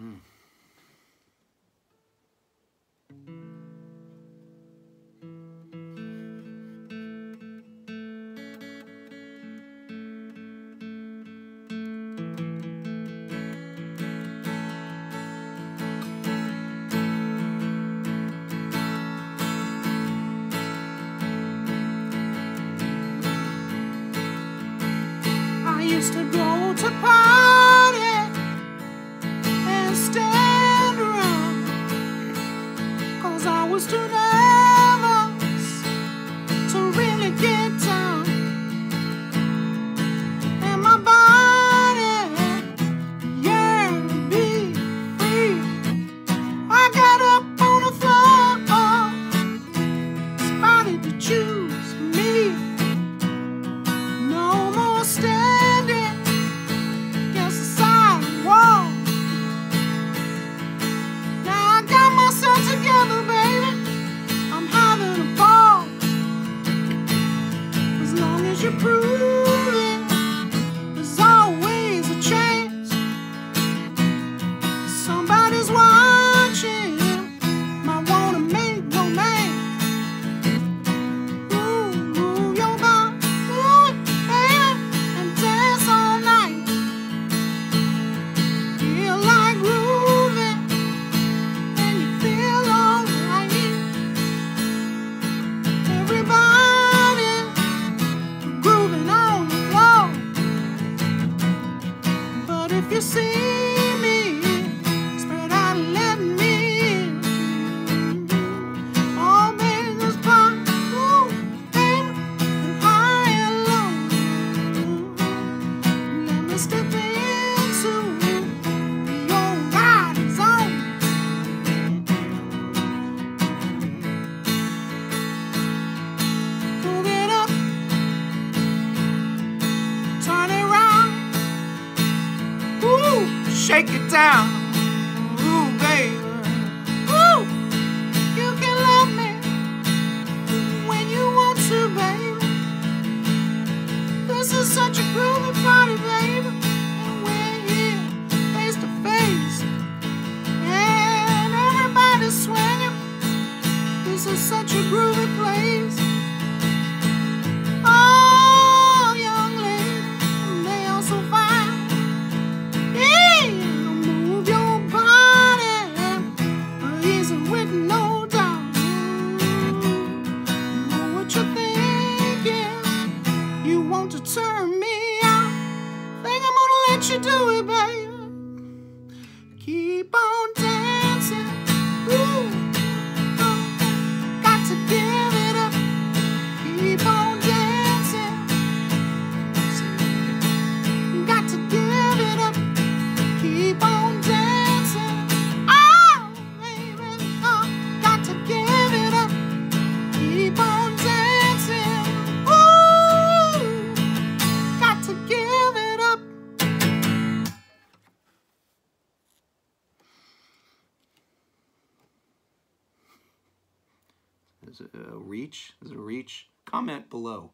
Mm. I used to go to park to prove if you see shake it down. Ooh, baby. Ooh, you can love me when you want to, baby. This is such a groovy party, baby. Bye. Is it a reach? Is it a reach? Comment below.